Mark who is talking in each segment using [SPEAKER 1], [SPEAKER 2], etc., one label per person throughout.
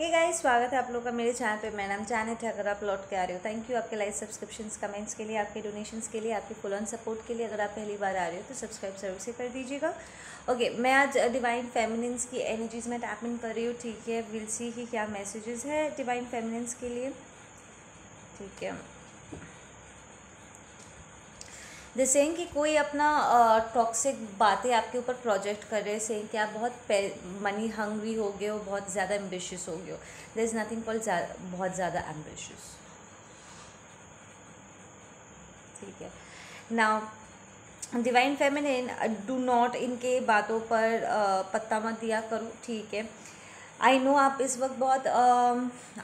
[SPEAKER 1] Hey guys स्वागत है आप लोग का मेरे चैनल पे। मैं नाम है, अगर आप लौट के आ रहे हो। थैंक यू आपके लाइक सब्सक्रिप्शंस कमेंट्स के लिए, आपके डोनेशंस के लिए, आपके फुल ऑन सपोर्ट के लिए। अगर आप पहली बार आ रहे हो तो सब्सक्राइब ज़रूर से कर दीजिएगा। ओके मैं आज डिवाइन फेमिनिन्स की एनर्जीज में टैप इन कर रही हूँ। ठीक है विल सी कि क्या मैसेजेस है डिवाइन फेमिनिन्स के लिए। ठीक है। जैसे कि कोई अपना टॉक्सिक बातें आपके ऊपर प्रोजेक्ट कर रहे सेइंग कि आप बहुत मनी हंग्री हो गए हो, बहुत ज़्यादा एम्बिशियस हो गए हो। देर इज़ नथिंग कॉल बहुत ज़्यादा एम्बिशियस ठीक है। ना डिवाइन फेमिनिन डू नॉट इनके बातों पर पत्ता मत दिया करो। ठीक है। आई नो आप इस वक्त बहुत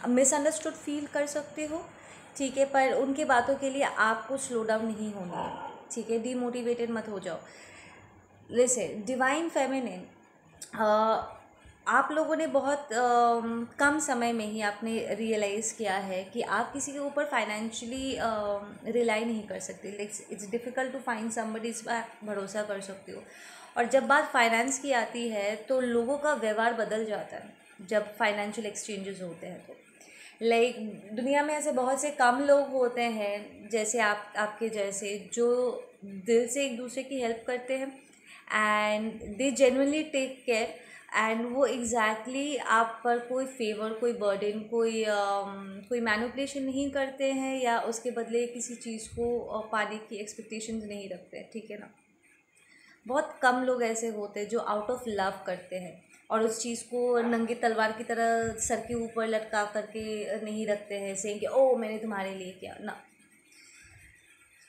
[SPEAKER 1] मिसअंडरस्टूड फील कर सकते हो। ठीक है, पर उनके बातों के लिए आपको स्लो डाउन नहीं होना है। ठीक है डीमोटिवेटेड मत हो जाओ। जैसे डिवाइन फेमिनिन आप लोगों ने बहुत आ, कम समय में ही आपने रियलाइज़ किया है कि आप किसी के ऊपर फाइनेंशियली रिलाई नहीं कर सकते। It's difficult to find somebody इस पर भरोसा कर सकते हो। और जब बात फाइनेंस की आती है तो लोगों का व्यवहार बदल जाता है जब फाइनेंशियल एक्सचेंजेस होते हैं तो। लाइक दुनिया में ऐसे बहुत से कम लोग होते हैं जैसे आप आपके जैसे जो दिल से एक दूसरे की हेल्प करते हैं and they genuinely take care and वो एग्जैक्टली exactly आप पर कोई फेवर कोई बर्डन कोई uh, कोई मैनुपलेशन नहीं करते हैं या उसके बदले किसी चीज़ को पाने की एक्सपेक्टेशंस नहीं रखते ठीक है ना? बहुत कम लोग ऐसे होते हैं जो आउट ऑफ़ लव करते हैं। और उस चीज़ को नंगे तलवार की तरह सर के ऊपर लटका करके नहीं रखते हैं से कि ओ मैंने तुम्हारे लिए किया। ना।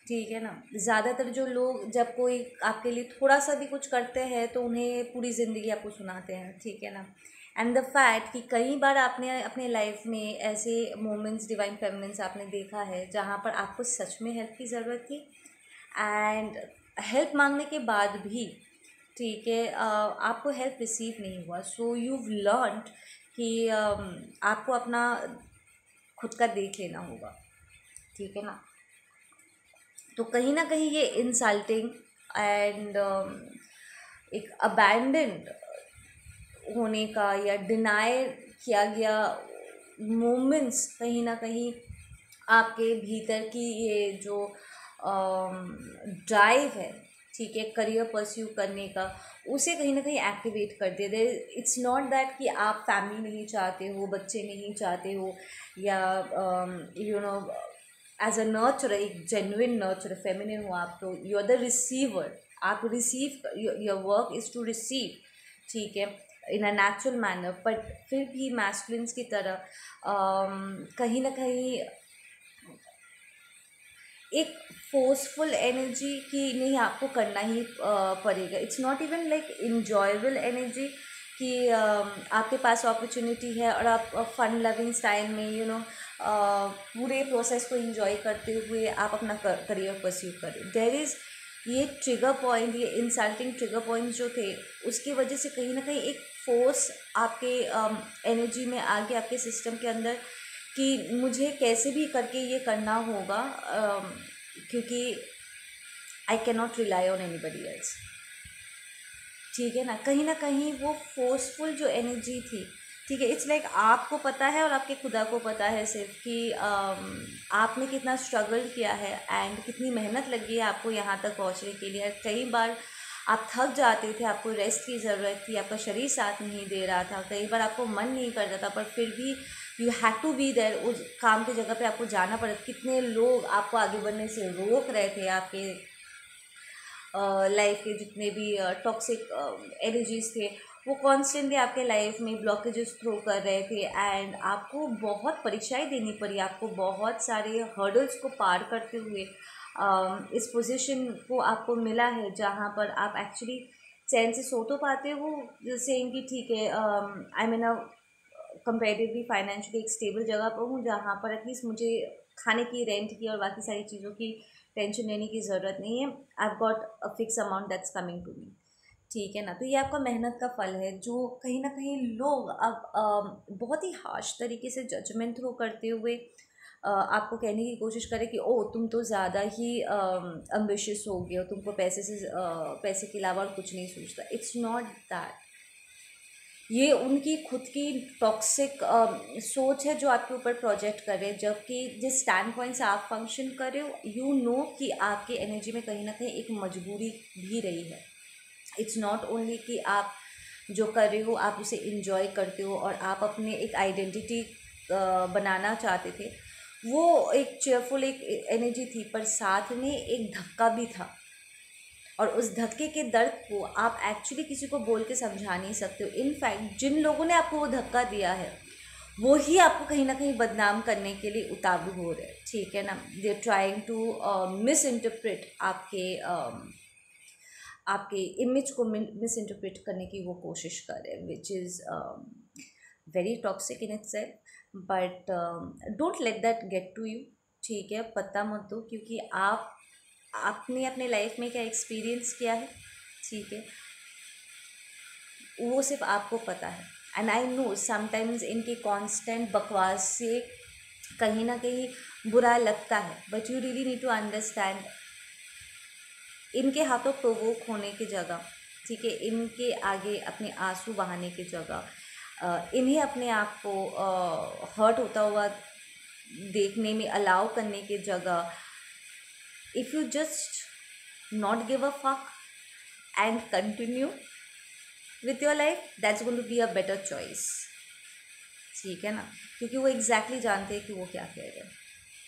[SPEAKER 1] ठीक है ना? ज़्यादातर जो लोग, जब कोई आपके लिए थोड़ा सा भी कुछ करते हैं तो उन्हें पूरी ज़िंदगी आपको सुनाते हैं। ठीक है ना? एंड द फैक्ट कि कई बार आपने, अपने लाइफ में ऐसे मोमेंट्स डिवाइन फेमिनेंस आपने देखा है, जहाँ पर आपको सच में हेल्प की ज़रूरत थी। एंड हेल्प मांगने के बाद भी ठीक है आपको हेल्प रिसीव नहीं हुआ। सो यू लर्न कि आपको अपना खुद का देख लेना होगा। ठीक है ना? तो कहीं ना कहीं ये इंसल्टिंग एंड एक अबैंडेंड होने का या डिनाई किया गया मोमेंट्स कहीं ना कहीं आपके भीतर की ये जो ड्राइव है ठीक है करियर परस्यू करने का उसे कहीं ना कहीं एक्टिवेट कर दे। दे इट्स नॉट दैट कि आप फैमिली नहीं चाहते हो बच्चे नहीं चाहते हो या you know as a nurture एक जेन्युन नर्चर फेमिनिन हो आप तो यू आर द रिसीवर आप receive your work is to receive ठीक है in a natural manner but फिर भी मैस्कुलिन्स की तरह um, कहीं ना कहीं एक फोर्सफुल एनर्जी की नहीं आपको करना ही पड़ेगा। It's not even like enjoyable energy कि आपके पास अपॉर्चुनिटी है और आप फन लविंग स्टाइल में यू you नो know, पूरे प्रोसेस को इंजॉय करते हुए आप अपना करियर परस्यू करें। देर इज़ ये ट्रिगर पॉइंट ये इंसल्टिंग ट्रिगर पॉइंट जो थे उसकी वजह से कहीं ना कहीं एक फोर्स आपके एनर्जी में आ गया आपके सिस्टम के अंदर कि मुझे कैसे भी करके ये करना होगा क्योंकि I can not rely on anybody else ठीक है ना? कहीं ना कहीं वो फोर्सफुल जो एनर्जी थी, ठीक है इट्स लाइक आपको पता है और आपके खुदा को पता है सिर्फ़ कि आपने कितना स्ट्रगल किया है एंड कितनी मेहनत लगी है आपको यहाँ तक पहुँचने के लिए। कई बार आप थक जाते थे, आपको रेस्ट की ज़रूरत थी, आपका शरीर साथ नहीं दे रहा था, कई बार आपको मन नहीं करता था, पर फिर भी you have to be there उस काम की जगह पे आपको जाना पड़ा। कितने लोग आपको आगे बढ़ने से रोक रहे थे आपके लाइफ के जितने भी टॉक्सिक एनर्जीज थे, वो कॉन्स्टेंटली आपके लाइफ में ब्लॉकेजेस थ्रो कर रहे थे एंड आपको बहुत परीक्षाएँ देनी पड़ी। आपको बहुत सारे हर्डल्स को पार करते हुए इस पोजीशन को आपको मिला है जहाँ पर आप एक्चुअली चैन से सो तो पाते हो जैसे कि ठीक है आई मीन कंपेरेटिवली फाइनेंशियली एक स्टेबल जगह पर हूँ, जहाँ पर एटलीस्ट मुझे खाने की रेंट की और बाकी सारी चीज़ों की टेंशन लेने की ज़रूरत नहीं है। I got a fix amount that's coming to me ठीक है ना? तो ये आपका मेहनत का फल है, जो कहीं ना कहीं लोग अब बहुत ही हार्श तरीके से जजमेंट थ्रो करते हुए आपको कहने की कोशिश करें कि ओ तुम तो ज़्यादा ही अम्बिशियस हो गए हो, तुमको पैसे से पैसे के अलावा और कुछ नहीं सोचता। इट्स नॉट दैट ये उनकी खुद की टॉक्सिक सोच है जो आपके ऊपर प्रोजेक्ट कर जबकि जिस स्टैंड पॉइंट से आप फ़ंक्शन कर रहे हो यू नो कि आपकी एनर्जी में कहीं ना कहीं एक मजबूरी भी रही है। इट्स नॉट ओनली कि आप जो कर रहे हो, आप उसे इंजॉय करते हो और आप अपने एक आइडेंटिटी बनाना चाहते थे। वो एक चेयरफुल एक एनर्जी थी, पर साथ में एक धक्का भी था। और उस धक्के के दर्द को आप एक्चुअली किसी को बोल के समझा नहीं सकते हो। इनफैक्ट जिन लोगों ने आपको वो धक्का दिया है वो ही आपको कहीं ना कहीं बदनाम करने के लिए उतारू हो रहे हैं। ठीक है ना? They trying to misinterpret आपके uh, आपके इमेज को मिस इंटरप्रिट करने की वो कोशिश कर रहे हैं which is very toxic in its but don't let that get to you ठीक है? पता मत दो क्योंकि आप आपने अपने लाइफ में क्या एक्सपीरियंस किया है? ठीक है। वो सिर्फ़ आपको पता है। एंड आई नो समटाइम्स इनके कांस्टेंट बकवास से कहीं ना कहीं बुरा लगता है। But you really need to understand इनके हाथों प्रोवोक होने की जगह, ठीक है, इनके आगे अपने आँसू बहाने की जगह इन्हें अपने आप को हर्ट होता हुआ देखने में अलाउ करने की जगह if you just not give a fuck and continue with your life, that's going to be a better choice. ठीक है ना? क्योंकि वो एग्जैक्टली exactly जानते हैं कि वो क्या कह रहे हैं।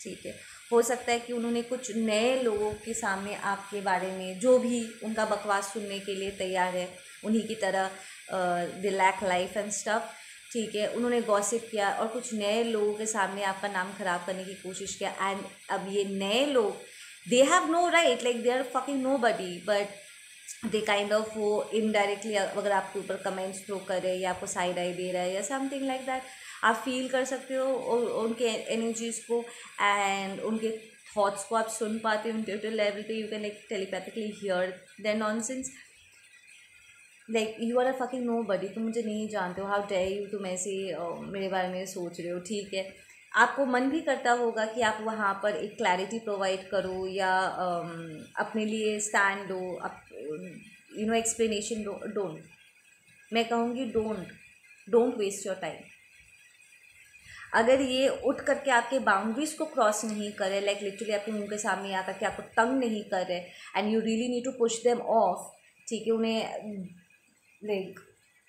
[SPEAKER 1] ठीक है? हो सकता है कि उन्होंने कुछ नए लोगों के सामने आपके बारे में जो भी उनका बकवास सुनने के लिए तैयार है, उन्हीं की तरह the lack life and stuff ठीक है? उन्होंने गॉसिप किया और कुछ नए लोगों के सामने आपका नाम ख़राब करने की कोशिश किया एंड अब ये नए लोग they have no right, like, they are fucking nobody, but they kind of वो इनडायरेक्टली अगर आपके ऊपर कमेंट्स थ्रो करे या आपको साइड आई दे रहा है या समथिंग लाइक दैट आप फील कर सकते हो उनके एनर्जीज को एंड उनके थॉट्स को आप सुन पाते हो इंटरटल लेवल पे you can like telepathically hear then nonsense like you are a fucking nobody तुम मुझे नहीं जानते हो हाउ डे यू तुम ऐसे मेरे बारे में सोच रहे हो, ठीक है? आपको मन भी करता होगा कि आप वहाँ पर एक क्लैरिटी प्रोवाइड करो या अपने लिए स्टैंड दो यू नो एक्सप्लेनेशन दो डोंट मैं कहूँगी don't don't waste your time अगर ये उठ करके आपके बाउंड्रीज को क्रॉस नहीं करे लाइक लिटरली आपके मुँह के सामने आकर के आपको तंग नहीं कर करे and you really need to push them off ठीक है, उन्हें लाइक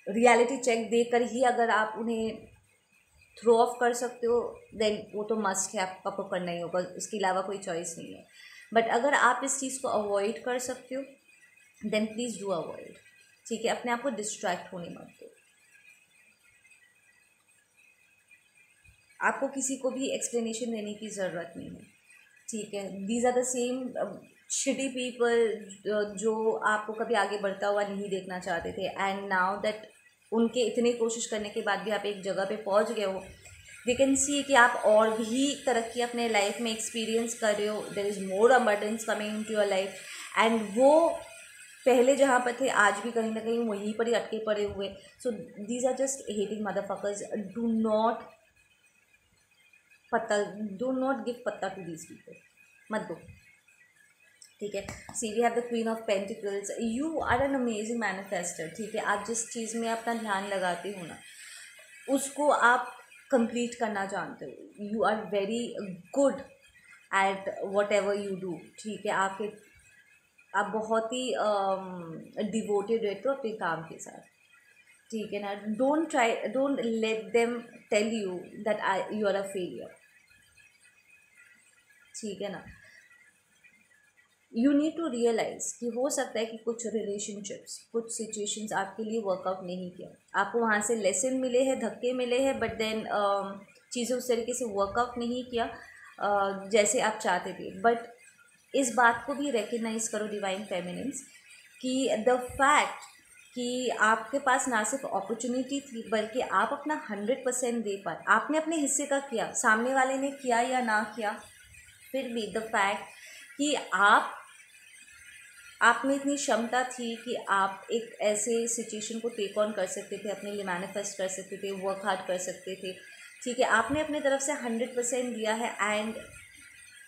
[SPEAKER 1] रियलिटी चेक देकर ही अगर आप उन्हें थ्रो ऑफ़ कर सकते हो देन वो तो मस्ट है, आपको आपको करना ही होगा, उसके अलावा कोई चॉइस नहीं है। बट अगर आप इस चीज़ को अवॉइड कर सकते हो देन प्लीज़ डू अवॉइड ठीक है, अपने आप को डिस्ट्रैक्ट होने मत दो। आपको किसी को भी एक्सप्लेनेशन देने की ज़रूरत नहीं है। ठीक है these are the same shitty people जो आपको कभी आगे बढ़ता हुआ नहीं देखना चाहते थे एंड नाउ दैट उनके इतने कोशिश करने के बाद भी आप एक जगह पे पहुँच गए हो। वी कैन सी कि आप और भी तरक्की अपने लाइफ में एक्सपीरियंस कर रहे हो। There is more abundance coming into your life and वो पहले जहाँ पर थे, आज भी कहीं ना कहीं वहीं पर ही अटके पड़े हुए। So these are just hating motherfuckers do not पत्ता डो नॉट गिव पत्ता टू दीज पीपल मत दो ठीक है? See we have the queen of pentacles you are an amazing manifester ठीक है? आप जिस चीज़ में अपना ध्यान लगाते हो ना, उसको आप कंप्लीट करना जानते हो। You are very good at whatever you do ठीक है? आपके, आप बहुत ही डिवोटेड रहते हो अपने काम के साथ, ठीक है ना? Don't try don't let them tell you that I you are a failure ठीक है ना? यू नीड टू रियलाइज़ कि हो सकता है कि कुछ रिलेशनशिप्स कुछ सिचुएशंस आपके लिए वर्कआउट नहीं किया। आपको वहाँ से लेसन मिले हैं धक्के मिले हैं बट देन चीज़ें उस तरीके से वर्कआउट नहीं किया uh, जैसे आप चाहते थे। बट इस बात को भी रिकग्नाइज करो डिवाइन फेमिनिन्स कि द फैक्ट कि आपके पास ना सिर्फ़ अपॉर्चुनिटी थी बल्कि आप अपना हंड्रेड परसेंट दे पाए। आपने अपने हिस्से का किया सामने वाले ने किया या ना किया फिर भी द फैक्ट कि आप आप में इतनी क्षमता थी कि आप एक ऐसे सिचुएशन को टेक ऑन कर सकते थे, अपने लिए मैनिफेस्ट कर सकते थे वर्क हार्ड कर सकते थे। ठीक है, आपने अपने तरफ़ से हंड्रेड परसेंट दिया है एंड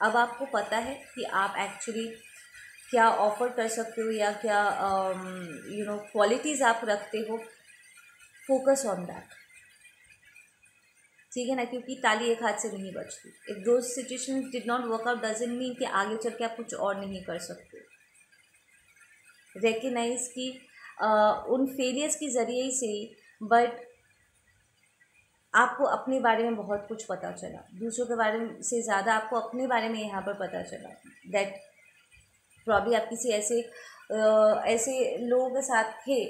[SPEAKER 1] अब आपको पता है कि आप एक्चुअली क्या ऑफ़र कर सकते हो या क्या यू नो क्वालिटीज़ आप रखते हो। फोकस ऑन दैट ठीक है ना, क्योंकि ताली एक हाथ से नहीं बचती if though situation did not work out doesn't mean कि आगे चल के आप कुछ और नहीं कर सकते। रेकग्नाइज कि उन फेलियर्स के ज़रिए से बट आपको अपने बारे में बहुत कुछ पता चला। दूसरों के बारे से ज़्यादा आपको अपने बारे में यहाँ पर पता चला। दैट प्रॉब्ली आप किसी ऐसे ऐसे लोगों के साथ थे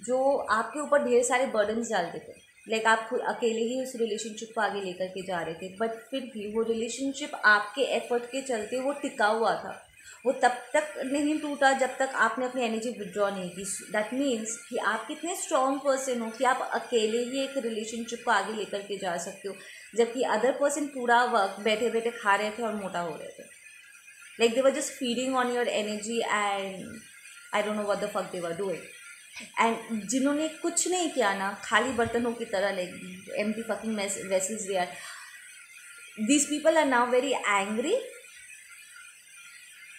[SPEAKER 1] जो आपके ऊपर ढेर सारे बर्डन्स डालते थे। लाइक आप खुद अकेले ही उस रिलेशनशिप को आगे लेकर के जा रहे थे बट फिर भी वो रिलेशनशिप आपके एफर्ट के चलते वो टिका हुआ था। वो तब तक नहीं टूटा जब तक आपने अपनी एनर्जी विदड्रॉ नहीं की। दैट मीन्स कि आप कितने स्ट्रॉन्ग पर्सन हो कि आप अकेले ही एक रिलेशनशिप को आगे लेकर के जा सकते हो, जबकि अदर पर्सन पूरा वक्त बैठे बैठे खा रहे थे और मोटा हो रहे थे। Like they were just feeding on your energy and I don't know what the fuck they were doing and जिन्होंने कुछ नहीं किया ना, खाली बर्तनों की तरह like empty fucking vessels we are these people are now very angry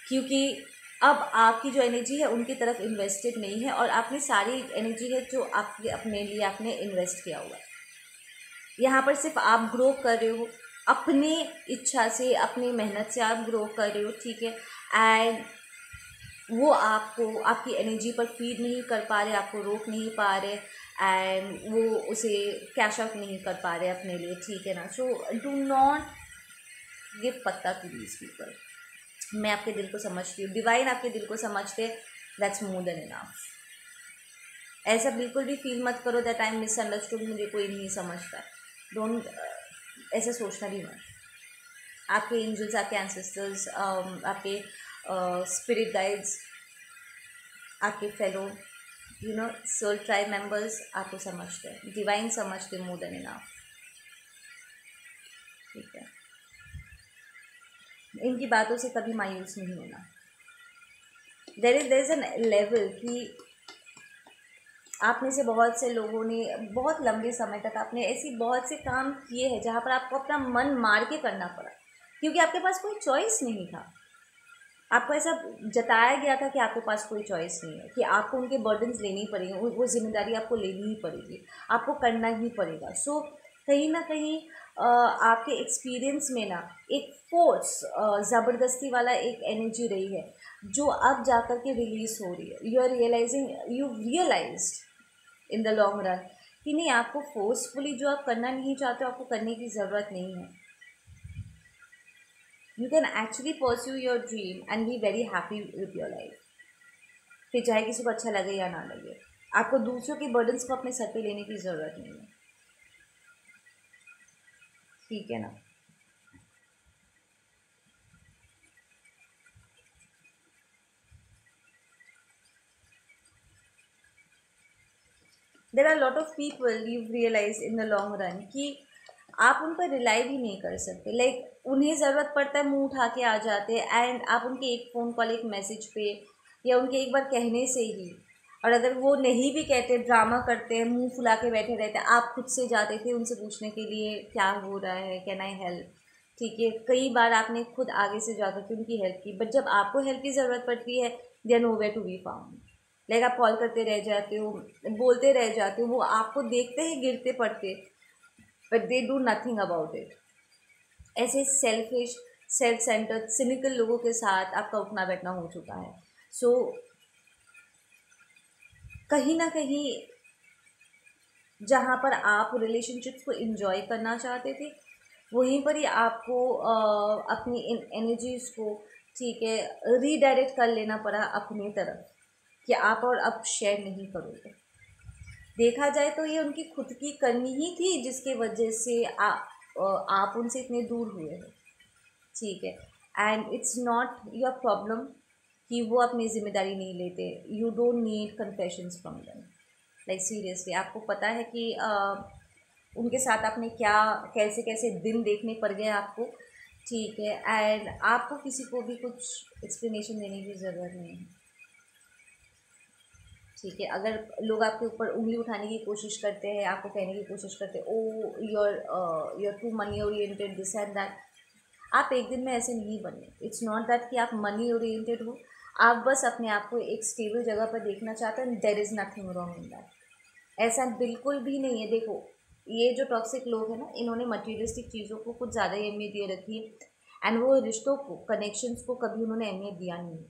[SPEAKER 1] क्योंकि अब आपकी जो एनर्जी है, उनकी तरफ़ इन्वेस्टेड नहीं है और आपने सारी एनर्जी है जो आपके, अपने लिए आपने इन्वेस्ट किया हुआ है। यहाँ पर सिर्फ़ आप ग्रो कर रहे हो, अपनी इच्छा से, अपनी मेहनत से आप ग्रो कर रहे हो, ठीक है? एंड वो आपको, आपकी एनर्जी पर फ़ीड नहीं कर पा रहे, आपको रोक नहीं पा रहे एंड वो उसे कैश आउट नहीं कर पा रहे अपने लिए, ठीक है ना? सो डू नॉट गिव पत्ता टू दीज पीपल मैं आपके दिल को समझती हूँ डिवाइन आपके दिल को समझते दैट्स मोर देन इनफ ऐसा बिल्कुल भी फील मत करो दैट आई एम मिसअंडरस्टूड मुझे कोई नहीं समझता। डोंट ऐसा सोचना भी मत। आपके एंजल्स आपके एंसेस्टर्स um, आपके स्पिरिट गाइड्स आपके fellow you know soul tribe members आपको समझते हैं। डिवाइन समझते मोर देन इनफ इनकी बातों से कभी मायूस नहीं होना। There is there is an level कि आप में से बहुत से लोगों ने बहुत लंबे समय तक आपने ऐसी बहुत से काम किए हैं जहाँ पर आपको अपना मन मार के करना पड़ा। क्योंकि आपके पास कोई चॉइस नहीं था। आपको ऐसा जताया गया था कि आपके पास कोई चॉइस नहीं है कि आपको उनके बर्डन्स लेने ही पड़ेंगे वो ज़िम्मेदारी आपको लेनी ही पड़ेगी आपको करना ही पड़ेगा। सो so, कहीं ना कहीं आपके एक्सपीरियंस में ना एक फोर्स ज़बरदस्ती वाला एक एनर्जी रही है, जो अब जा कर के रिलीज़ हो रही है। You are realising you realise in the long run कि नहीं, आपको फोर्सफुली जो आप करना नहीं चाहते आपको करने की ज़रूरत नहीं है। You can actually pursue your dream and be very happy with your life फिर चाहे किसी को अच्छा लगे या ना लगे, आपको दूसरों के बर्डन्स को अपने सर पे लेने की ज़रूरत नहीं है। ठीक है ना? There are lot of people you realise in the long run कि आप उन पर रिलाई भी नहीं कर सकते। लाइक like, उन्हें ज़रूरत पड़ता है मुँह उठा के आ जाते हैं एंड आप उनके एक फ़ोन कॉल एक मैसेज पे या उनके एक बार कहने से ही। और अगर वो नहीं भी कहते ड्रामा करते हैं मुँह फुला के बैठे रहते हैं आप खुद से जाते थे उनसे पूछने के लिए क्या हो रहा है? कैन आई हेल्प ठीक है कई बार आपने खुद आगे से जाकर के उनकी हेल्प की बट जब आपको हेल्प की ज़रूरत पड़ती है they no way to be found like आप कॉल करते रह जाते हो बोलते रह जाते हो वो आपको देखते ही गिरते पड़ते but they do nothing about it ऐसे सेल्फिश सेल्फ सेंटर्ड सिनिकल लोगों के साथ आपका उठना बैठना हो चुका है। सो so, कहीं ना कहीं जहाँ पर आप रिलेशनशिप्स को इन्जॉय करना चाहते थे वहीं पर ही आपको आ, अपनी इन एनर्जीज को ठीक है रीडायरेक्ट कर लेना पड़ा अपनी तरफ़ कि आप और अब शेयर नहीं करोगे। देखा जाए तो ये उनकी खुद की करनी ही थी जिसके वजह से आ, आप उनसे इतने दूर हुए हैं। ठीक है and it's not your problem कि वो अपनी ज़िम्मेदारी नहीं लेते। You don't need confessions from them like seriously आपको पता है कि आ, उनके साथ आपने क्या कैसे कैसे दिन देखने पड़ गए आपको? ठीक है एंड आपको किसी को भी कुछ एक्सप्लेनेशन देने की ज़रूरत नहीं है। ठीक है अगर लोग आपके ऊपर उंगली उठाने की कोशिश करते हैं आपको कहने की कोशिश करते हैं ओ your your too money oriented this and that आप एक दिन में ऐसे नहीं बने। इट्स नॉट दैट कि आप मनी ओरिएंटेड हो। आप बस अपने आप को एक स्टेबल जगह पर देखना चाहते हैं there is nothing wrong in that ऐसा बिल्कुल भी नहीं है। देखो, ये जो टॉक्सिक लोग हैं ना, इन्होंने मटीरियलिस्टिक चीज़ों को कुछ ज़्यादा अहमियत दे रखी है एंड वो रिश्तों को कनेक्शंस को कभी उन्होंने अहमियत दिया नहीं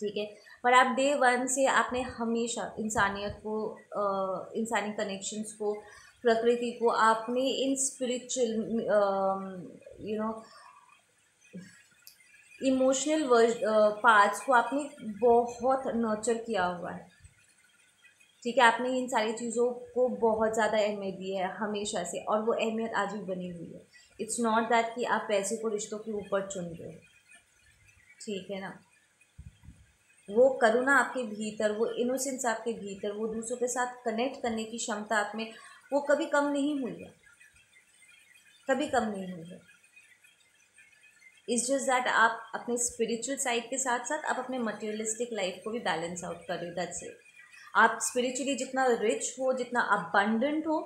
[SPEAKER 1] ठीक है? पर आप डे वन से आपने हमेशा इंसानियत को इंसानी कनेक्शंस को, प्रकृति को, आपने in spiritual you know emotional verge parts को आपने बहुत नर्चर किया हुआ है। ठीक है, आपने इन सारी चीज़ों को बहुत ज़्यादा अहमियत दी है हमेशा से और वो अहमियत आज भी बनी हुई है। इट्स नॉट दैट कि आप पैसे को रिश्तों के ऊपर चुन रहे हो। ठीक है ना? वो करुणा आपके भीतर, वो इनोसेंस आपके भीतर, वो दूसरों के साथ कनेक्ट करने की क्षमता आप में, वो कभी कम नहीं हुई है। कभी कम नहीं हुई है। इट्स जस्ट दैट आप अपने स्पिरिचुअल साइड के साथ साथ आप अपने मटेरियलिस्टिक लाइफ को भी बैलेंस आउट कर रहे हो दैट्स इट आप स्पिरिचुअली जितना रिच हो, जितना अबंडेंट हो,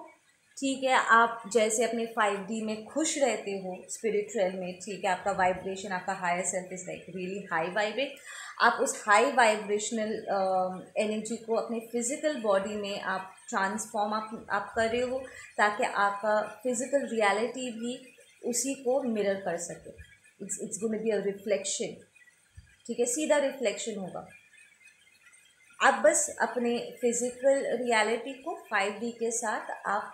[SPEAKER 1] ठीक है, आप जैसे अपने फाइव डी में खुश रहते हो स्पिरिचुअल में, ठीक है, आपका वाइब्रेशन आपका higher self is like really high vibrate आप उस हाई वाइब्रेशनल एनर्जी को अपने फ़िज़िकल बॉडी में आप ट्रांसफॉर्म आप आप कर रहे हो, ताकि आपका फ़िज़िकल रियलिटी भी उसी को मिरर कर सके। It's it's going be a reflection ठीक है? सीधा रिफ्लेक्शन होगा। आप बस अपने फ़िज़िकल रियलिटी को फाइव डी के साथ आप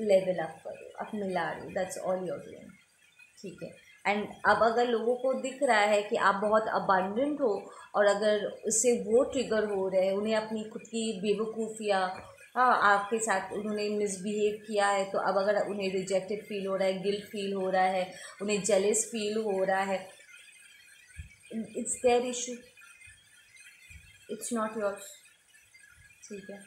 [SPEAKER 1] लेवल अप करो, आप मिला रहे हो। दैट्स ऑल योर डूइंग ठीक है? एंड अब अगर लोगों को दिख रहा है कि आप बहुत अबांडेंट हो और अगर उससे वो ट्रिगर हो रहे हैं, उन्हें अपनी खुद की बेवकूफ़िया आपके साथ उन्होंने मिसबिहेव किया है तो अब अगर उन्हें रिजेक्टेड फील हो रहा है गिल्ट फील हो रहा है, उन्हें जेलिस फील हो रहा है it's their issue it's not yours ठीक है?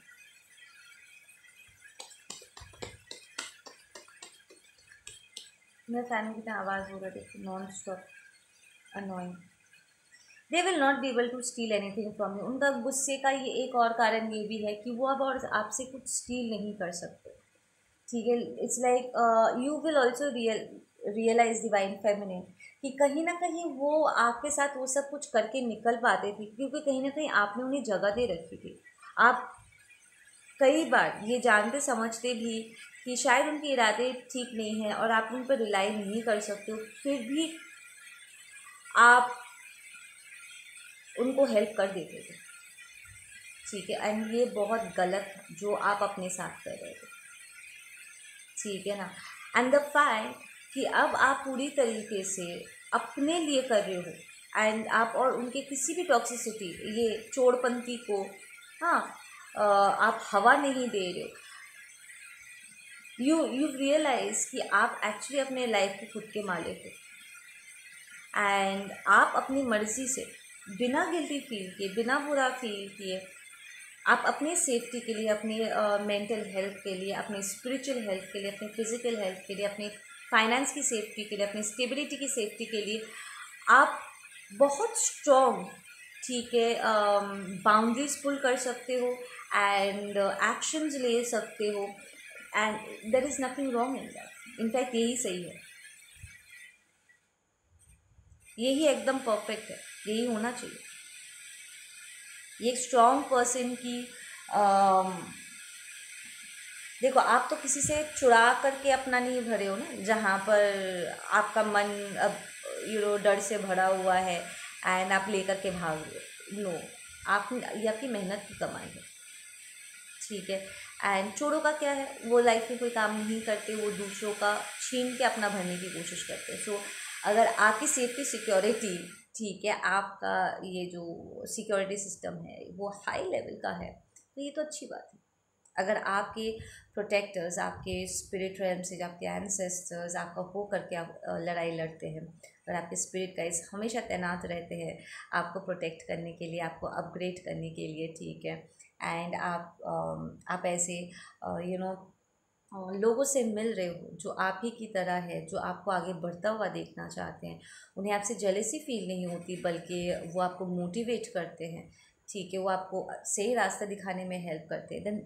[SPEAKER 1] मेरे फ़ैन की आवाज़ हो रही थी non stop annoying they will not be able to steal anything from you उनका गुस्से का ये एक और कारण ये भी है कि वो अब और आपसे कुछ स्टील नहीं कर सकते। ठीक है? It's like you will also real realize divine feminine कि कहीं ना कहीं वो आपके साथ वो सब कुछ करके निकल पाते थे, क्योंकि कहीं ना कहीं आपने उन्हें जगह दे रखी थी। आप कई बार ये जानते समझते भी कि शायद उनके इरादे ठीक नहीं हैं और आप उन पर रिलाई नहीं कर सकते फिर भी आप उनको हेल्प कर देते थे। ठीक है? एंड ये बहुत गलत जो आप अपने साथ कर रहे थे। ठीक है ना? एंड द फैक्ट कि अब आप पूरी तरीके से अपने लिए कर रहे हो एंड आप और उनके किसी भी टॉक्सिसिटी ये चोड़पंथी को हाँ आप हवा नहीं दे रहे हो। यू यू रियलाइज़ कि आप एक्चुअली अपने लाइफ के खुद के मालिक हो। एंड आप अपनी मर्ज़ी से बिना गिल्टी फील किए बिना बुरा फील किए आप अपने सेफ्टी के लिए अपने मेंटल uh, हेल्थ के लिए अपने स्पिरिचुअल हेल्थ के लिए अपने फ़िज़िकल हेल्थ के लिए अपने फाइनेंस की सेफ्टी के लिए अपनी स्टेबिलिटी की सेफ्टी के लिए आप बहुत स्ट्रॉन्ग ठीक है बाउंड्रीज पुल कर सकते हो एंड एक्शंस uh, ले सकते हो and there is nothing wrong in that in fact यही सही है। यही एकदम परफेक्ट है। यही होना चाहिए। ये एक स्ट्रॉन्ग पर्सन की आ, देखो आप तो किसी से चुरा करके अपना नहीं भरे हो ना जहाँ पर आपका मन अब यू नो डर से भरा हुआ है एंड आप लेकर के भाग रहे नो आप ये आपकी मेहनत की कमाई है। ठीक है? एंड चोरों का क्या है? वो लाइफ में कोई काम नहीं करते वो दूसरों का छीन के अपना भरने की कोशिश करते हैं। सो so, अगर आपकी सेफ्टी सिक्योरिटी ठीक है, आपका ये जो सिक्योरिटी सिस्टम है, वो हाई लेवल का है तो ये तो अच्छी बात है। अगर आपके प्रोटेक्टर्स आपके स्पिरिट से आपके एनसेस्टर्स आपका हो करके आप लड़ाई लड़ते हैं और आपके स्पिरिट गाइस हमेशा तैनात रहते हैं, आपको प्रोटेक्ट करने के लिए, आपको अपग्रेड करने के लिए, ठीक है एंड आप आप ऐसे यू नो लोगों से मिल रहे हो, जो आप ही की तरह है, जो आपको आगे बढ़ता हुआ देखना चाहते हैं, उन्हें आपसे जलेसी फील नहीं होती, बल्कि वो आपको मोटिवेट करते हैं, ठीक है, वो आपको सही रास्ता दिखाने में हेल्प करते हैं then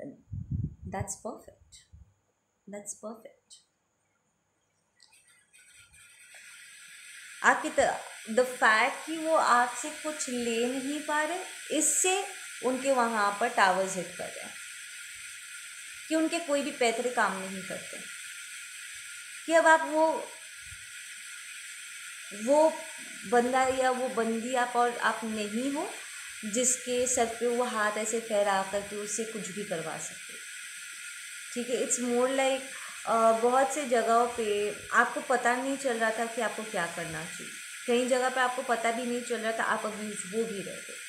[SPEAKER 1] that's perfect that's perfect आपकी द फैक्ट कि वो आपसे कुछ ले नहीं पा रहे, इससे उनके वहाँ पर टावर्स हिट कर रहे हैं। कि उनके कोई भी पैतरे काम नहीं करते। कि अब आप वो वो बंदा या वो बंदी आप और आप नहीं हो, जिसके सर पे वो हाथ ऐसे फहरा करके उससे कुछ भी करवा सकते। ठीक है इट्स मोर लाइक बहुत से जगहों पे आपको पता नहीं चल रहा था कि आपको क्या करना चाहिए। कई जगह पे आपको पता भी नहीं चल रहा था, आप अभी वो भी रह गए।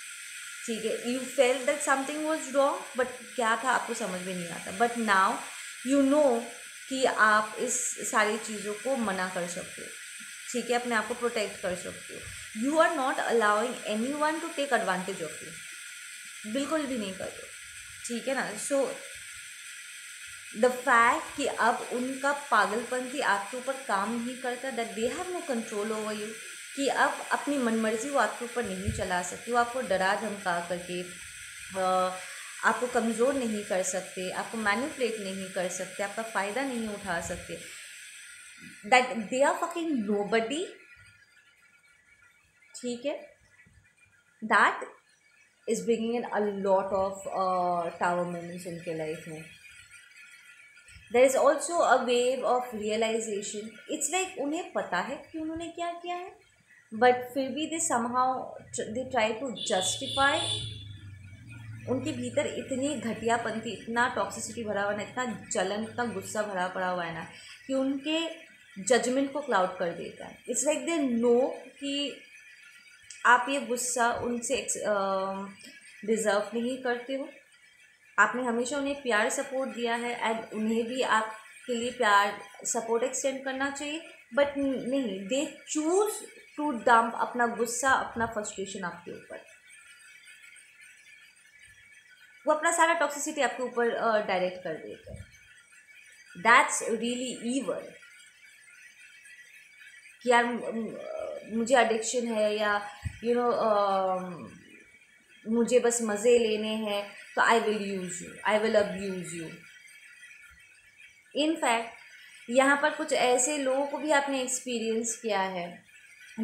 [SPEAKER 1] ठीक है you fell that something was wrong but क्या था आपको समझ में नहीं आता। बट नाउ यू नो कि आप इस सारी चीज़ों को मना कर सकते हो। ठीक है, अपने आप को प्रोटेक्ट कर सकते हो। You are not allowing anyone to take advantage of you बिल्कुल भी नहीं कर ठीक है ना? सो द फैक्ट कि अब उनका पागलपंथी आपके ऊपर काम नहीं करता that they have no control over you कि आप अपनी मनमर्जी वो आपके ऊपर नहीं चला सकती, वो आपको डरा धमका करके आपको कमज़ोर नहीं कर सकते, आपको मैनिपुलेट नहीं कर सकते, आपका फ़ायदा नहीं उठा सकते। That they are fucking nobody ठीक है? That is bringing in a lot of tower moments उनके लाइफ में। There is also a wave of realization it's like उन्हें पता है कि उन्होंने क्या किया है। बट फिर भी they somehow they try to justify उनके भीतर इतनी घटियापंथी, इतना टॉक्सिसिटी भरा हुआ है इतना जलन, इतना गुस्सा भरा पड़ा हुआ है ना, कि उनके जजमेंट को क्लाउड कर देता है। इट्स लाइक दे नो कि आप ये गुस्सा उनसे डिज़र्व नहीं करते हो। आपने हमेशा उन्हें प्यार सपोर्ट दिया है एंड उन्हें भी आपके लिए प्यार सपोर्ट एक्सटेंड करना चाहिए। बट नहीं दे चूज़ टू डंप अपना गुस्सा अपना फ्रस्ट्रेशन आपके ऊपर। वो अपना सारा टॉक्सिसिटी आपके ऊपर डायरेक्ट कर देते हैं। दैट्स रियली ईवल कि यार मुझे एडिक्शन है या you you know know, uh, मुझे बस मज़े लेने हैं तो I will use you I will abuse you in fact यहाँ पर कुछ ऐसे लोगों को भी आपने एक्सपीरियंस किया है।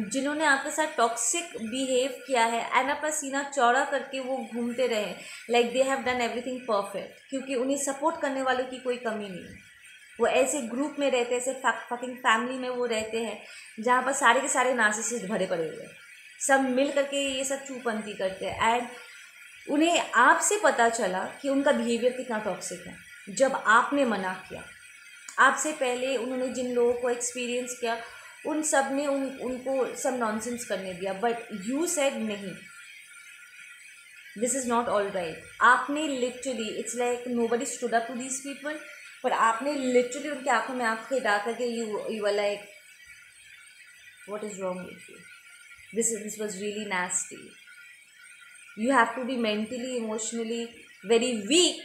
[SPEAKER 1] जिन्होंने आपके साथ टॉक्सिक बिहेव किया है एंड अपना सीना चौड़ा करके वो घूमते रहे। Like they have done everything perfect क्योंकि उन्हें सपोर्ट करने वालों की कोई कमी नहीं वो ऐसे ग्रुप में रहते ऐसे फकिंग फैमिली में वो रहते हैं, जहाँ पर सारे के सारे नार्सिसिस्ट भरे पड़े हुए सब मिल करके ये सब चूपंती करते हैं। एंड उन्हें आपसे पता चला कि उनका बिहेवियर कितना टॉक्सिक है। जब आपने मना किया, आपसे पहले उन्होंने जिन लोगों को एक्सपीरियंस किया उन सबने उन, उनको सब नॉनसेंस करने दिया बट यू सेड नहीं। This is not all right आपने literally it's like nobody stood up to these people पर आपने लिटरली उनकी आँखों में आँखें डाल करके you you are like what is wrong with you this this was really nasty. You have to be mentally, emotionally very weak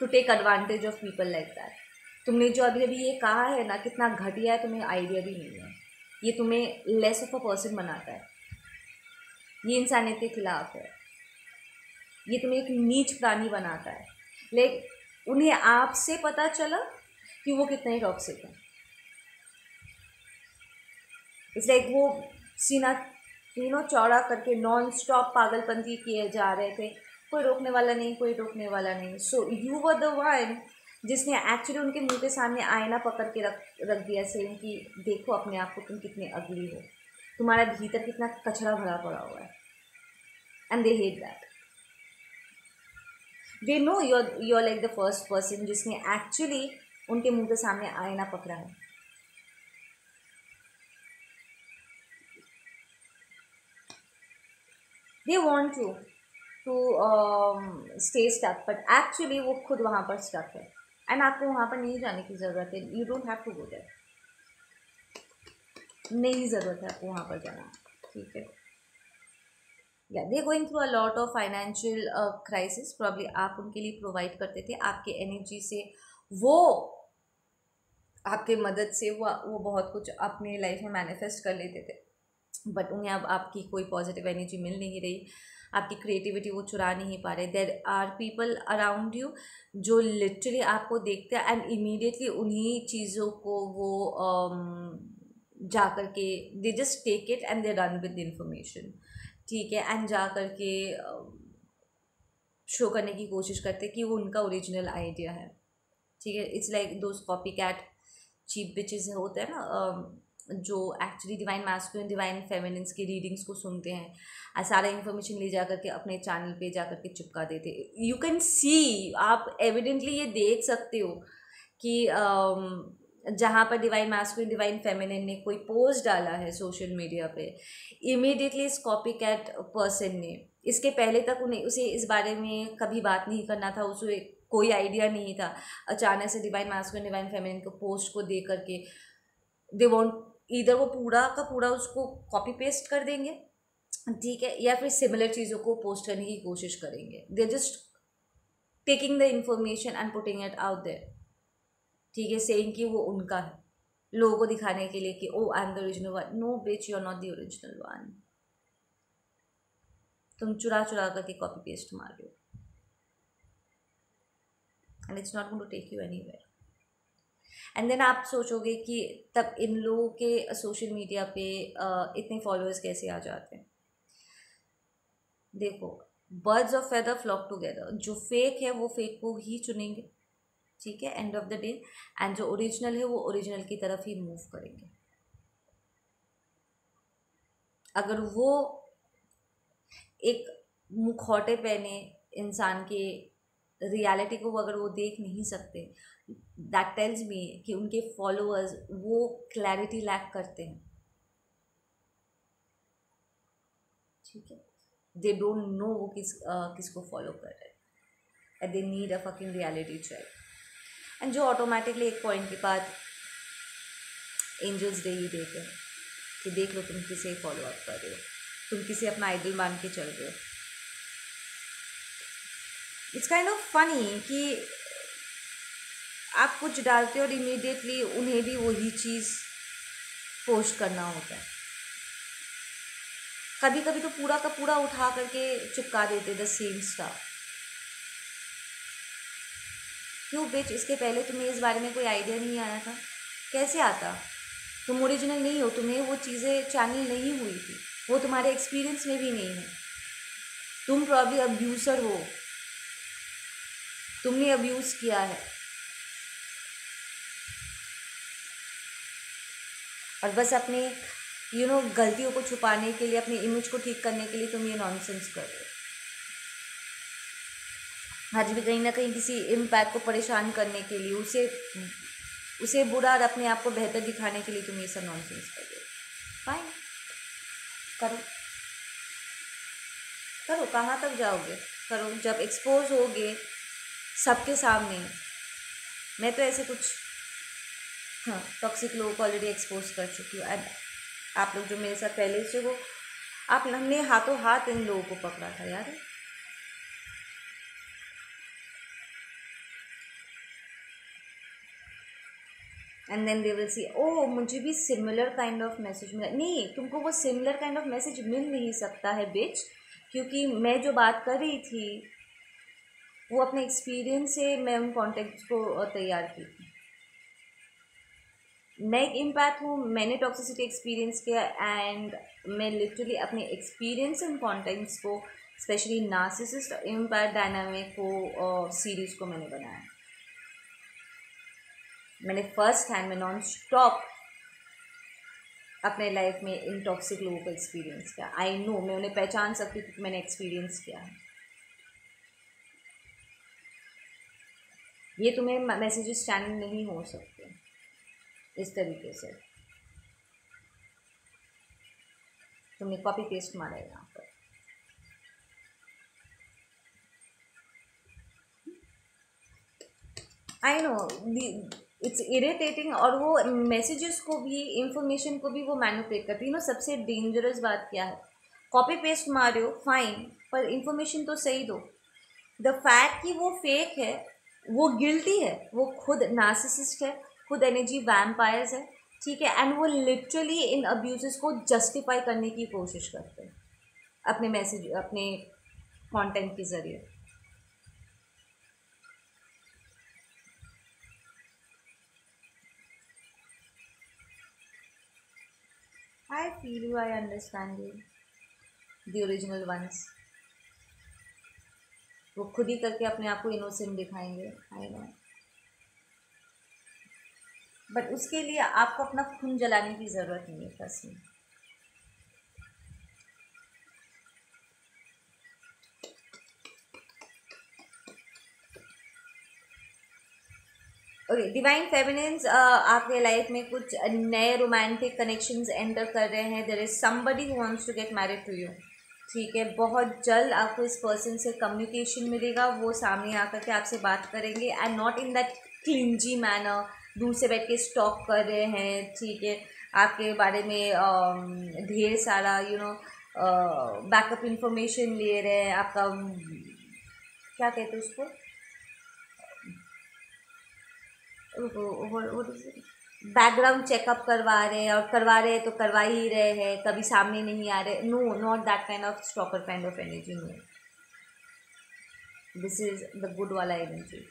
[SPEAKER 1] to take advantage of people like that. तुमने जो अभी अभी ये कहा है ना, कितना घटिया है, तुम्हें आइडिया भी नहीं है। ये तुम्हें लेस ऑफ़ अ पर्सन बनाता है। ये इंसानियत के खिलाफ है। ये तुम्हें एक नीच प्राणी बनाता है। लेकिन उन्हें आपसे पता चला कि वो कितने टॉक्सिक हैं। इस लाइक वो सीना तीनों चौड़ा करके नॉन स्टॉप पागलपंथी किए जा रहे थे। कोई रोकने वाला नहीं, कोई रोकने वाला नहीं। So you were the one जिसने एक्चुअली उनके मुँह के सामने आईना पकड़ के रख रख दिया सेम कि देखो अपने आप को तुम कितने अगली हो। तुम्हारा भीतर कितना कचरा भरा पड़ा हुआ है। And they hate that they know your you're like the first person जिसने एक्चुअली उनके मुँह के सामने आईना पकड़ा है। They want to to stay stuck but actually वो खुद वहाँ पर स्टक है। एंड आपको वहाँ पर नहीं जाने की ज़रूरत है। You don't have to go there नहीं ज़रूरत है आपको वहाँ पर जाना। ठीक है। या they going through a lot of financial crisis probably आप उनके लिए प्रोवाइड करते थे। आपके एनर्जी से वो, आपके मदद से वो वो बहुत कुछ अपने लाइफ में मैनिफेस्ट कर लेते थे। बट उन्हें अब आपकी कोई पॉजिटिव एनर्जी मिल नहीं रही। आपकी क्रिएटिविटी वो चुरा नहीं पा रहे। There are people around you जो लिटरली आपको देखते हैं एंड इमीडिएटली उन्हीं चीज़ों को वो um, जा कर के they just take it and they run with information ठीक है? एंड जा कर के शो um, करने की कोशिश करते कि वो उनका ओरिजिनल आइडिया है। ठीक है? It's like those copy cat cheap bitches होते हैं ना जो actually divine masculine divine feminines की रीडिंग्स को सुनते हैं सारा इन्फॉर्मेशन ले जा करके अपने चैनल पे जा करके चिपका देते यू कैन सी आप एविडेंटली ये देख सकते हो कि जहाँ पर डिवाइन मास्कुलिन डिवाइन फेमिनिन ने कोई पोस्ट डाला है सोशल मीडिया पे इमीडिएटली इस कॉपी कैट पर्सन ने, इसके पहले तक उन्हें, उसे इस बारे में कभी बात नहीं करना था, उसे कोई आइडिया नहीं था। अचानक से डिवाइन मास्कुलिन डिवाइन फेमिनिन को पोस्ट को दे करके दे वॉन्ट इधर वो पूरा का पूरा उसको कॉपी पेस्ट कर देंगे, ठीक है? या फिर सिमिलर चीज़ों को पोस्ट करने की कोशिश करेंगे। They just taking the information and putting it out there ठीक है? सेइंग कि वो उनका है, लोगों को दिखाने के लिए कि ओ I am the original one no bitch you are not the original one तुम चुरा चुरा करके कॉपी पेस्ट मार रहे हो। And it's not going to take you anywhere and then आप सोचोगे कि तब इन लोगों के सोशल मीडिया पे इतने फॉलोअर्स कैसे आ जाते हैं? देखो birds of feather flock together जो फेक है, वो फेक को ही चुनेंगे, ठीक है? End of the day and जो ओरिजिनल है, वो ओरिजिनल की तरफ़ ही मूव करेंगे. अगर वो एक मुखौटे पहने इंसान के रियलिटी को अगर वो देख नहीं सकते दैट टेल्स मी कि उनके फॉलोअर्स वो क्लैरिटी लैक करते हैं। ठीक है? दे डोंट नो वो किस uh, किसको फॉलो कर रहे हैं। They need a fucking reality check and जो ऑटोमेटिकली एक पॉइंट के बाद एंजल्स डे ही देते हैं कि देख लो तुम किसे फॉलो अप कर रहे हो। तुम किसे अपना आइडल मान के चल रहे हो। इट्स काइंड ऑफ़ फनी कि आप कुछ डालते हो और इमीडिएटली उन्हें भी वही चीज़ पोस्ट करना होता है। कभी कभी तो पूरा का पूरा उठा करके चिपका देते द सेम स्टाफ क्यों बिच इसके पहले तुम्हें इस बारे में कोई आइडिया नहीं आया था? कैसे आता? तुम ओरिजिनल नहीं हो, तुम्हें वो चीज़ें चैनल नहीं हुई थी। वो तुम्हारे एक्सपीरियंस में भी नहीं है। तुम प्रॉब्ली अब्यूसर हो। तुमने अब्यूज़ किया है। और बस अपने यू नो गलतियों को छुपाने के लिए, अपनी इमेज को ठीक करने के लिए तुम ये नॉनसेंस कर रहे हो। आज भी कहीं ना कहीं किसी इम्पैक्ट को परेशान करने के लिए, उसे उसे बुरा और अपने आप को बेहतर दिखाने के लिए तुम ये सब नॉनसेंस कर रहे हो। फाइन करो। करो, कहाँ तक जाओगे? करो, जब एक्सपोज होगे सबके सामने मैं तो ऐसे कुछ हाँ टॉक्सिक लोगों को ऑलरेडी एक्सपोज कर चुकी हूँ। एंड आप लोग जो मेरे साथ पहले से वो आप हमने हाथों हाथ इन लोगों को पकड़ा था यार and then they will see oh मुझे भी सिमिलर काइंड ऑफ़ मैसेज मिला। नहीं, तुमको वो सिमिलर काइंड ऑफ़ मैसेज मिल नहीं सकता है बिच क्योंकि मैं जो बात कर रही थी वो अपने एक्सपीरियंस से मैं उन कॉन्टेक्ट को तैयार की। थी मैं एक इम्पैक्ट हूँ, मैंने टॉक्सिसिटी एक्सपीरियंस किया एंड मैं लिटरली अपने एक्सपीरियंस इन कॉन्टेंट्स को स्पेशली नार्सिसिस्ट इम्पैक्ट डायनामिक को सीरीज़ को मैंने बनाया। मैंने फ़र्स्ट हैंड में नॉन स्टॉप अपने लाइफ में इन टॉक्सिक लोगों को एक्सपीरियंस किया। आई नो मैं उन्हें पहचान सकती हूँ क्योंकि मैंने एक्सपीरियंस किया है। ये तुम्हें मैसेजेस चैनल नहीं हो सकते। इस तरीके से। तुमने कॉपी पेस्ट मारा यहाँ पर। आई नो इट्स इरिटेटिंग और वो मैसेजेस को भी इंफॉर्मेशन को भी वो मैनुपलेट करती है। नो सबसे डेंजरस बात क्या है? कॉपी पेस्ट मारे हो फाइन पर इंफॉर्मेशन तो सही दो। द फैक्ट कि वो फेक है वो गिल्टी है, वो खुद नार्सिसिस्ट है, खुद एनर्जी वैम्पायर्स है, ठीक है? एंड वो लिटरली इन अब्यूज़ को जस्टिफाई करने की कोशिश करते हैं, अपने मैसेज अपने कंटेंट के ज़रिए। I feel you I understand you the original ones वो खुद ही करके अपने आप को इनोसेंट दिखाएँगे। आई नो बट उसके लिए आपको अपना खून जलाने की ज़रूरत नहीं है फ़र्स्ट में ओके डिवाइन फेमिनेंस आपके लाइफ में कुछ नए रोमांटिक कनेक्शंस एंटर कर रहे हैं। There is somebody who wants to get married to you ठीक है बहुत जल्द आपको इस पर्सन से कम्युनिकेशन मिलेगा वो सामने आकर के आपसे बात करेंगे and not in that clingy manner दूर से बैठ के स्टॉक कर रहे हैं ठीक है। आपके बारे में um, ढेर सारा यू नो बैकअप इंफॉर्मेशन ले रहे हैं आपका क्या कहते हैं उसको? बैकग्राउंड चेकअप करवा रहे हैं और करवा रहे हैं तो करवा ही रहे हैं, कभी सामने नहीं आ रहे। No not that kind of stopper kind of energy no this is the good वाला एनर्जी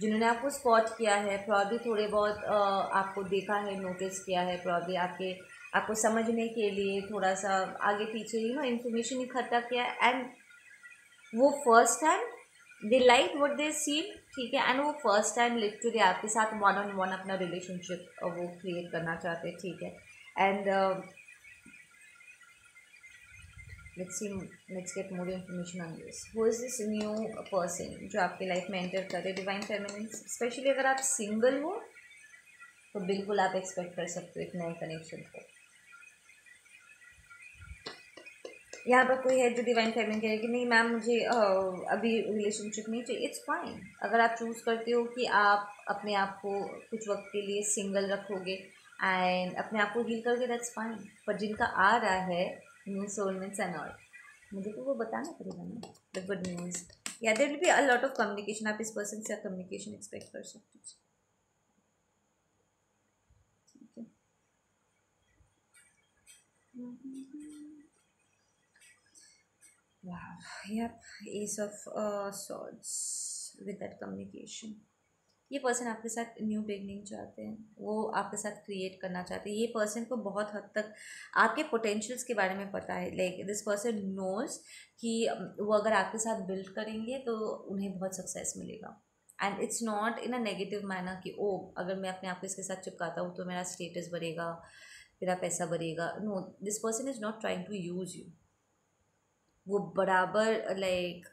[SPEAKER 1] जिन्होंने आपको स्पॉट किया है प्रॉब्ली थोड़े बहुत आपको देखा है नोटिस किया है प्रॉब्ली आपके, आपको समझने के लिए थोड़ा सा आगे पीछे यू नो इन्फॉर्मेशन इकट्ठा किया एंड वो first time they like what they seen ठीक है? एंड वो फ़र्स्ट टाइम लिटरली आपके साथ वन ऑन वन अपना रिलेशनशिप वो क्रिएट करना चाहते हैं, ठीक है? And let's see let's get more information on this who is this new person जो आपके लाइफ में एंटर करे डिवाइन फेमिनिन स्पेशली अगर आप सिंगल हो तो बिल्कुल आप एक्सपेक्ट कर सकते हो एक नए कनेक्शन को। यहाँ पर कोई है जो डिवाइन फेमिन कहे कि नहीं मैम मुझे अभी रिलेशनशिप नहीं चाहिए इट्स फाइन अगर आप चूज़ करते हो कि आप अपने आप को कुछ वक्त के लिए सिंगल रखोगे एंड अपने आप को हील करोगे दैट्स फाइन पर जिनका आ रहा है न्यू सोलमेंट्स एंड ऑल मुझे तो वो बताना पड़ेगा ना द गुड न्यूज़ या there be a lot of communication आप इस पर्सन से कम्युनिकेशन एक्सपेक्ट कर सकते हो. है? Wow. Yep. Ace of uh, swords with that communication. ये पर्सन आपके साथ न्यू बिगनिंग चाहते हैं। वो आपके साथ क्रिएट करना चाहते हैं। ये पर्सन को बहुत हद तक आपके पोटेंशियल्स के बारे में पता है। लाइक दिस पर्सन नोज़ कि वो अगर आपके साथ बिल्ड करेंगे तो उन्हें बहुत सक्सेस मिलेगा। And it's not in a negative manner कि ओ अगर मैं अपने आप को इसके साथ चिपकाता हूँ तो मेरा स्टेटस बढ़ेगा मेरा पैसा बढ़ेगा। No this person is not trying to use you वो बराबर लाइक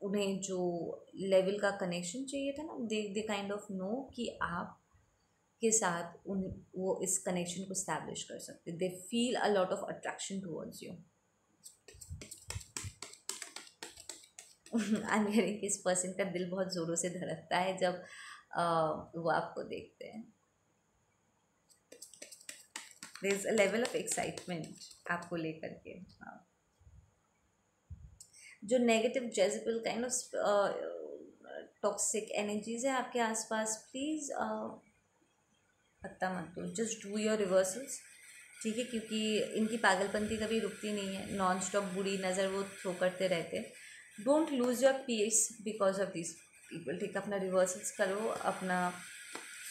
[SPEAKER 1] उन्हें जो लेवल का कनेक्शन चाहिए था ना they they kind of know कि आप के साथ उन, वो इस कनेक्शन को स्टैब्लिश कर सकते they feel a lot of attraction towards you I इस पर्सन का दिल बहुत ज़ोरों से धड़कता है जब वो आपको देखते हैं। There is a level of excitement आपको लेकर के हाँ। जो negative jezebel kind of toxic energies है आपके आसपास प्लीज़ पत्ता मत दो। जस्ट डू योर रिवर्सल्स ठीक है? क्योंकि इनकी पागलपंती कभी रुकती नहीं है। नॉन स्टॉप बुरी नज़र वो थ्रो करते रहते हैं। Don't lose your peace because of this people ठीक अपना रिवर्सल्स करो, अपना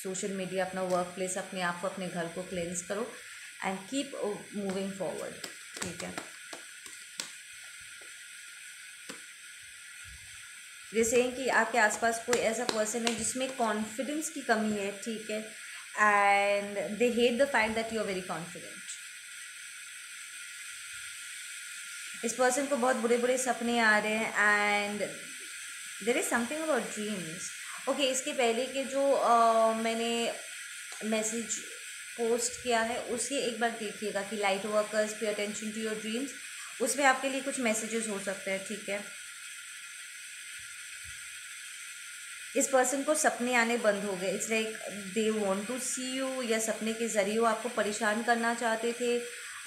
[SPEAKER 1] सोशल मीडिया अपना वर्क प्लेस अपने आप को, अपने घर को क्लेंस करो एंड कीप मूविंग फॉरवर्ड ठीक है? जैसे कि आपके आसपास कोई ऐसा पर्सन है जिसमें कॉन्फिडेंस की कमी है ठीक है? And they hate the fact that you are very confident इस पर्सन को बहुत बुरे बुरे सपने आ रहे हैं and there is something about dreams okay इसके पहले के जो uh, मैंने मैसेज पोस्ट किया है उसे एक बार देखिएगा कि light workers pay attention to your dreams उसमें आपके लिए कुछ मैसेजेस हो सकते हैं ठीक है? इस पर्सन को सपने आने बंद हो गए। It's like they want to see you या सपने के ज़रिए वो आपको परेशान करना चाहते थे।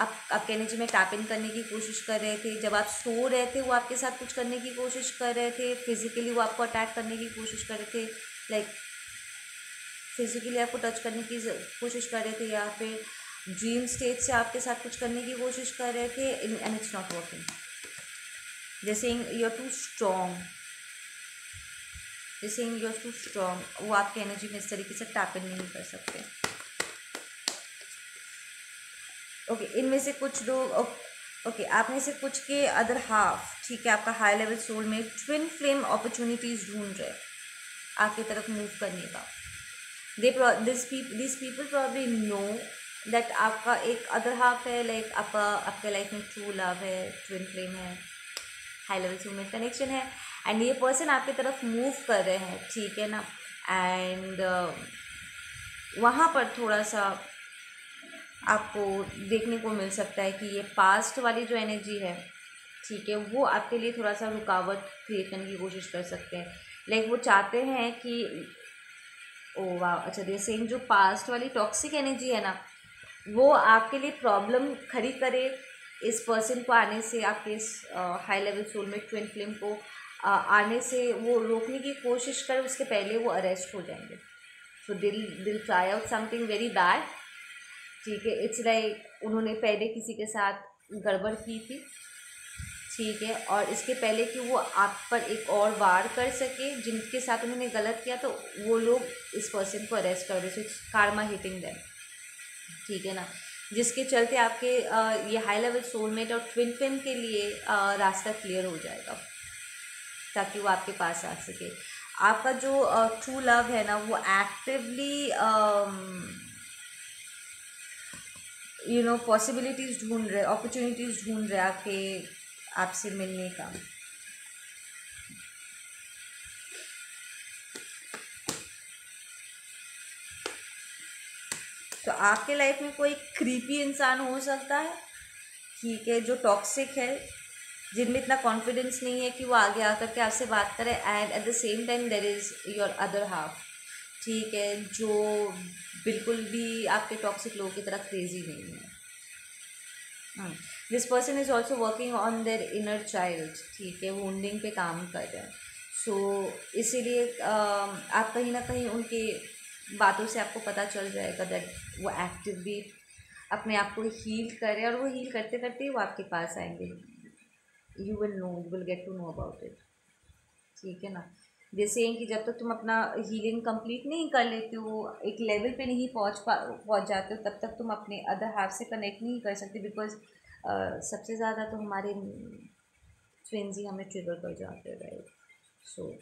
[SPEAKER 1] आप आपके एनर्जी में टैप इन करने की कोशिश कर रहे थे। जब आप सो रहे थे, वो आपके साथ कुछ करने की कोशिश कर रहे थे। फिज़िकली वो आपको अटैक करने की कोशिश कर रहे थे। लाइक फिज़िकली आपको टच करने की कोशिश कर रहे थे या फिर ड्रीम स्टेज से आपके साथ कुछ करने की कोशिश कर रहे थे। एंड इट्स नॉट वर्किंग जैसे यू आर टू स्ट्रॉन्ग जैसे यू आर टू स्ट्रॉन्ग वो आपकी एनर्जी में इस तरीके से टैप इन नहीं कर सकते। ओके okay, इनमें से कुछ लोग ओके okay, आप में से कुछ के अदर हाफ़ ठीक है आपका हाई लेवल सोल में ट्विन फ्लेम अपॉर्चुनिटीज़ ढूंढ रहे आपकी तरफ़ मूव करने का। They this this people probably know that आपका एक अदर हाफ़ है लाइक आपका आपके लाइफ में ट्रू लव है ट्विन फ्लेम है हाई लेवल सोल में कनेक्शन है। एंड ये पर्सन आपकी तरफ़ मूव कर रहे हैं ठीक है ना? एंड uh, वहाँ पर थोड़ा सा आपको देखने को मिल सकता है कि ये पास्ट वाली जो एनर्जी है ठीक है वो आपके लिए थोड़ा सा रुकावट क्रिएट करने की कोशिश कर सकते हैं। लाइक वो चाहते हैं कि ओ वाह अच्छा दे सेम जो पास्ट वाली टॉक्सिक एनर्जी है ना वो आपके लिए प्रॉब्लम खड़ी करे इस पर्सन को आने से आपके इस high level soulmate twin flame को आने से वो रोकने की कोशिश करे, उसके पहले वो अरेस्ट हो जाएँगे। So they'll they'll try out something very bad ठीक है? इट्स लाइक उन्होंने पहले किसी के साथ गड़बड़ की थी, ठीक है? और इसके पहले कि वो आप पर एक और वार कर सके, जिनके साथ उन्होंने गलत किया तो वो लोग इस पर्सन को अरेस्ट कर रहे so it's karma hitting them ठीक है ना? जिसके चलते आपके ये हाई लेवल सोलमेट और ट्विन फ्लेम के लिए रास्ता क्लियर हो जाएगा। ताकि वो आपके पास आ सके। आपका जो ट्रू लव है ना, वो एक्टिवली यू नो पॉसिबिलिटीज़ ढूंढ रहे अपॉर्चुनिटीज़ ढूंढ रहे आपके, आपसे मिलने का। तो आपके लाइफ में कोई क्रीपी इंसान हो सकता है? ठीक है, जो टॉक्सिक है जिनमें इतना कॉन्फिडेंस नहीं है कि वो आगे आकर के आपसे बात करे and at the same time there is your other half ठीक है जो बिल्कुल भी आपके टॉक्सिक लोगों की तरह क्रेजी नहीं है। This person is also working on their inner child ठीक है वोंडिंग पे काम कर रहे हैं। सो so, इसीलिए आप कहीं ना कहीं उनके बातों से आपको पता चल जाएगा दैट वो एक्टिव भी अपने आप को हील करें और वो हील करते करते ही वो आपके पास आएँगे। You will know you will get to know about it ठीक है ना? जैसे कि जब तक तो तुम अपना हीलिंग कंप्लीट नहीं कर लेते हो एक लेवल पे नहीं पहुँच पा पहुँच जाते हो तब तक तुम अपने अदर हाफ़ से कनेक्ट नहीं कर सकते बिकॉज़ uh, सबसे ज़्यादा तो हमारे ट्विंस ही हमें ट्रिगर कर जाते हैं राइट सो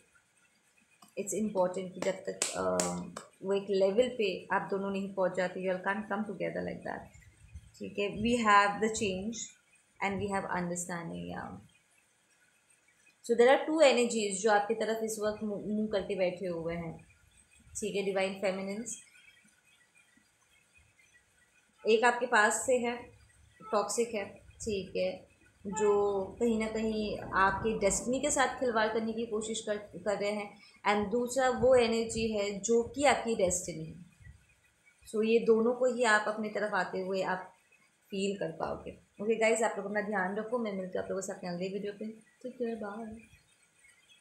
[SPEAKER 1] इट्स इंपॉर्टेंट कि जब तक uh, वो एक लेवल पे आप दोनों नहीं पहुँच जाते you can come together like that ठीक है? We have the change and we have understanding या so there are two energies जो आपकी तरफ़ इस वक्त मुँह करके बैठे हुए हैं। ठीक है डिवाइन फेमिनेंस एक आपके पास से है टॉक्सिक है ठीक है जो कहीं ना कहीं आपके डेस्टिनी के साथ खिलवाड़ करने की कोशिश कर कर रहे हैं। एंड दूसरा वो एनर्जी है जो कि आपकी डेस्टिनी है। सो so, ये दोनों को ही आप अपनी तरफ़ आते हुए आप फील कर पाओगे। ओके गाइज़ आप लोग अपना ध्यान रखो। मैं मिलती हूँ आप लोगों से अपने अगले वीडियो पे। ठीक है बाय